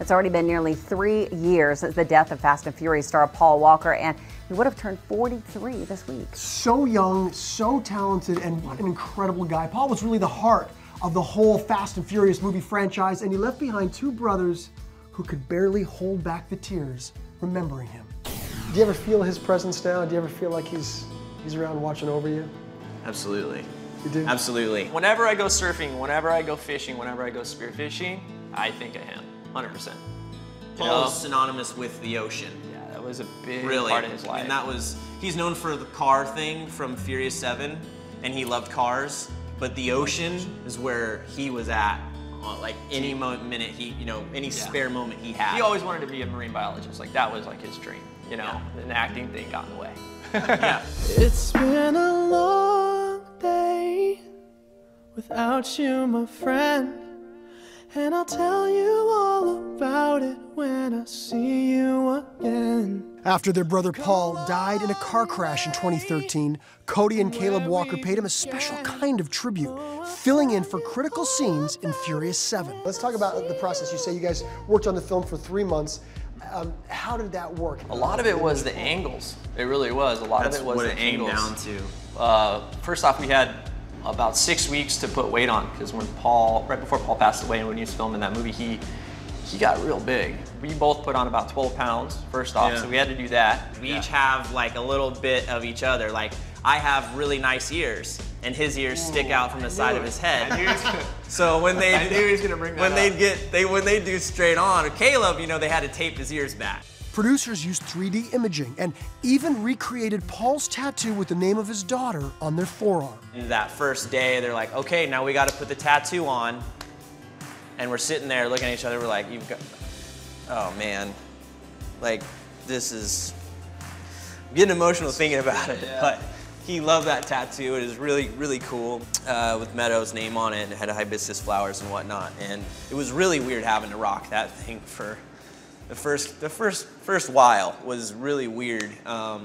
It's already been nearly three years since the death of Fast and Furious star Paul Walker, and he would have turned 43 this week. So young, so talented, and what an incredible guy. Paul was really the heart of the whole Fast and Furious movie franchise, and he left behind two brothers who could barely hold back the tears remembering him. Do you ever feel his presence now? Do you ever feel like he's he's around watching over you? Absolutely. You do? Absolutely. Whenever I go surfing, whenever I go fishing, whenever I go spearfishing, I think of him, 100%. Paul's synonymous with the ocean. Yeah, that was a big Really. part of his life. And that was, he's known for the car thing from Furious 7, and he loved cars, but the ocean is where he was at. uh, Like any mo- minute he, you know, any spare moment he had. he always wanted to be a marine biologist. Like that was like his dream, you know. And the acting thing got in the way. yeah. It's been a long day without you, my friend. And I'll tell you all about it when I see you again. After their brother Paul died in a car crash in 2013, Cody and Caleb Walker paid him a special kind of tribute, filling in for critical scenes in Furious 7. Let's talk about the process. You say you guys worked on the film for three months. Um, how did that work? A lot of it was the angles. It really was. A lot That's of it was what the it came angles. down to. Uh, first off, we had about six weeks to put weight on because when Paul, right before Paul passed away and when he was filming that movie, he he got real big. We both put on about 12 pounds first off, Yeah. so we had to do that. We each have like a little bit of each other. Like I have really nice ears, and his ears stick out from the side of his head. so when they I knew he was gonna bring that when they get they when they do straight on, Caleb, you know, they had to tape his ears back. Producers used 3D imaging and even recreated Paul's tattoo with the name of his daughter on their forearm. And that first day, they're like, okay, now we got to put the tattoo on, and we're sitting there looking at each other. We're like, you've got, oh man, like this is I'm getting emotional thinking about it. But he loved that tattoo. It is really, really cool uh, with Meadow's name on it. and It had hibiscus flowers and whatnot. And it was really weird having to rock that thing for the first, the first, first while was really weird. Um,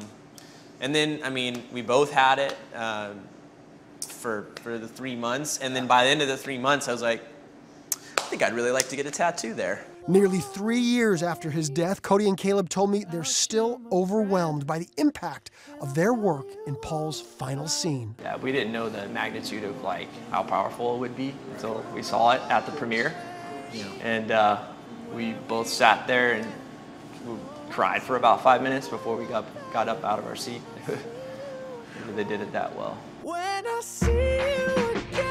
and then, I mean, we both had it um, for for the three months. And then by the end of the three months, I was like, I think I'd really like to get a tattoo there. Nearly three years after his death, Cody and Caleb told me they're still overwhelmed by the impact of their work in Paul's final scene. Yeah, we didn't know the magnitude of like how powerful it would be until we saw it at the premiere. And uh, we both sat there and we cried for about five minutes before we got got up out of our seat. they did it that well. When I see you again.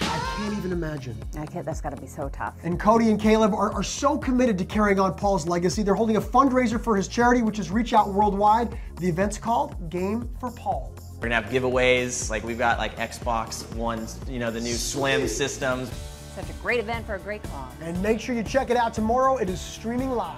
I can't even imagine. Okay, that's got to be so tough. And Cody and Caleb are, are so committed to carrying on Paul's legacy. They're holding a fundraiser for his charity, which is Reach Out Worldwide. The event's called Game for Paul. We're gonna have giveaways. Like we've got like Xbox One, you know, the new Slim systems. Such a great event for a great cause. And make sure you check it out tomorrow. It is streaming live.